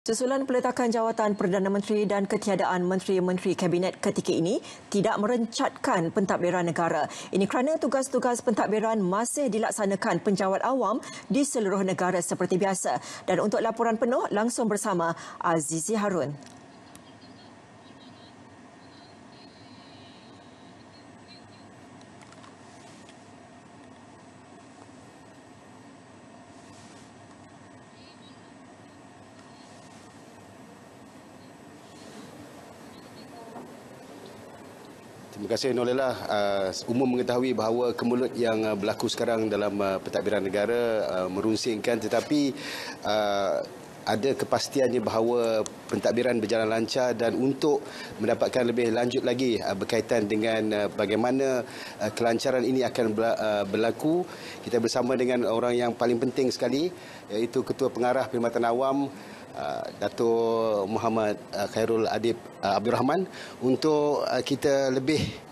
Susulan peletakan jawatan Perdana Menteri dan ketiadaan Menteri-Menteri Kabinet ketika ini tidak merencatkan pentadbiran negara. Ini kerana tugas-tugas pentadbiran masih dilaksanakan penjawat awam di seluruh negara seperti biasa. Dan untuk laporan penuh langsung bersama Azizi Harun. Terima kasih Nolela. Uh, umum mengetahui bahawa kemulut yang uh, berlaku sekarang dalam uh, pentadbiran negara uh, merunsingkan tetapi uh, ada kepastiannya bahawa pentadbiran berjalan lancar dan untuk mendapatkan lebih lanjut lagi uh, berkaitan dengan uh, bagaimana uh, kelancaran ini akan berlaku kita bersama dengan orang yang paling penting sekali iaitu Ketua Pengarah Perkhidmatan Awam Uh, Dato' Muhammad uh, Khairul Adib uh, Abdul Rahman untuk kita lebih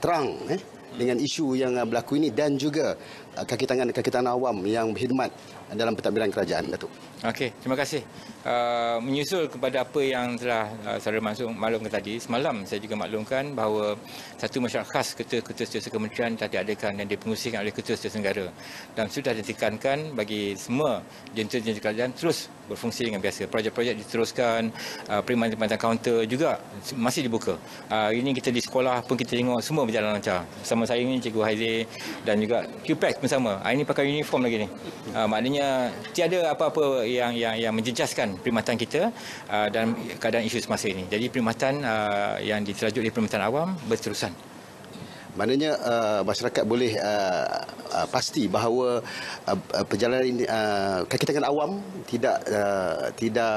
terang eh, dengan isu yang berlaku ini dan juga kaki tangan kaki tangan awam yang berkhidmat dalam pentadbiran kerajaan Datuk. Okey, terima kasih. Uh, menyusul kepada apa yang telah uh, saudara maksud maklumkan tadi, semalam saya juga maklumkan bahawa satu masyarakat khas ketua-ketua setiausaha kementerian telah diadakan dan dipengusikan oleh ketua setiausaha negara dan sudah ditekankan bagi semua jentera-jentera kerajaan terus berfungsi dengan biasa. Projek-projek diteruskan, uh, perkhidmatan kaunter juga masih dibuka. Uh, ini kita di sekolah pun kita tengok semua berjalan lancar. Sama saya ini Cikgu Haizir dan juga QPEX pun sama. Uh, ini pakai uniform lagi ni. Uh, maknanya tiada apa-apa yang yang yang menjejaskan perkhidmatan kita uh, dalam keadaan isu semasa ini. Jadi perkhidmatan uh, yang diterajut di perkhidmatan awam berterusan. Maknanya uh, masyarakat boleh uh, uh, pasti bahawa uh, uh, perjalanan uh, kaki tangan awam tidak uh, tidak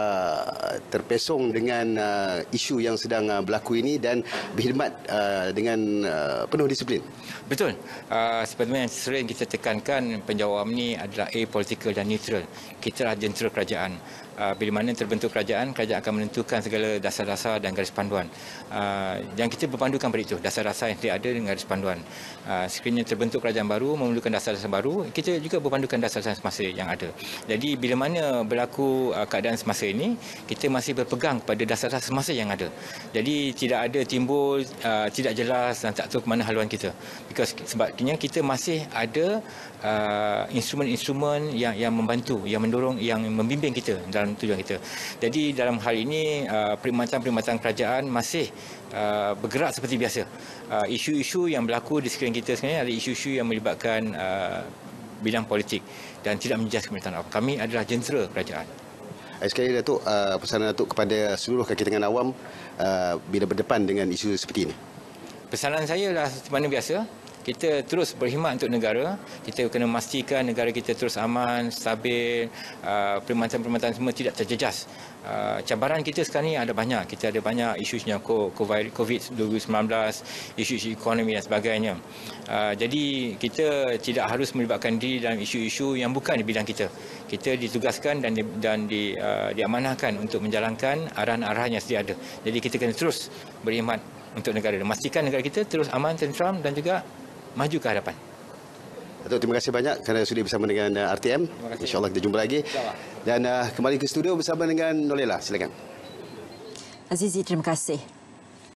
terpesong dengan uh, isu yang sedang uh, berlaku ini dan berkhidmat uh, dengan uh, penuh disiplin. Betul. Uh, sebenarnya yang sering kita tekankan penjawab ini adalah apolitical dan neutral. Kita adalah jentera kerajaan. Uh, bila mana terbentuk kerajaan, kerajaan akan menentukan segala dasar-dasar dan garis panduan. Uh, yang kita berpandukan pada itu, dasar-dasar yang tidak ada dengan garis panduan. Uh, sekiranya terbentuk kerajaan baru, memerlukan dasar-dasar baru, kita juga berpandukan dasar-dasar semasa yang ada. Jadi bila mana berlaku keadaan semasa ini, kita masih berpegang pada dasar-dasar semasa yang ada. Jadi tidak ada timbul, tidak jelas dan tak tahu ke mana haluan kita. Because sebabnya kita masih ada instrumen-instrumen yang yang membantu, yang mendorong, yang membimbing kita dalam dalam tujuan kita. Jadi dalam hal ini uh, perkhidmatan-perkhidmatan kerajaan masih uh, bergerak seperti biasa. Uh, isu-isu yang berlaku di sekeliling kita sebenarnya adalah isu-isu yang melibatkan bidang politik dan tidak menjejas pemerintahan awam. Kami adalah jentera kerajaan. Sekali lagi Datuk, pesanan Datuk kepada seluruh kaki tangan awam bila berdepan dengan isu seperti ini. Pesanan saya adalah seperti mana biasa kita terus berkhidmat untuk negara. Kita kena memastikan negara kita terus aman stabil uh, perkhidmatan-perkhidmatan semua tidak terjejas. Uh, cabaran kita sekarang ni ada banyak. Kita ada banyak isu-isu COVID-19 isu-isu ekonomi dan sebagainya. Uh, jadi kita tidak harus melibatkan diri dalam isu-isu yang bukan di bidang kita. Kita ditugaskan dan di, dan di, uh, diamanahkan untuk menjalankan arahan-arahan yang sedia ada. Jadi kita kena terus berkhidmat untuk negara. Memastikan negara kita terus aman, tentram dan juga maju ke hadapan. Datuk, terima kasih banyak kerana sudi bersama dengan uh, RTM. InsyaAllah kita jumpa lagi. Dan uh, kembali ke studio bersama dengan Nolela. Silakan. Azizi, terima kasih.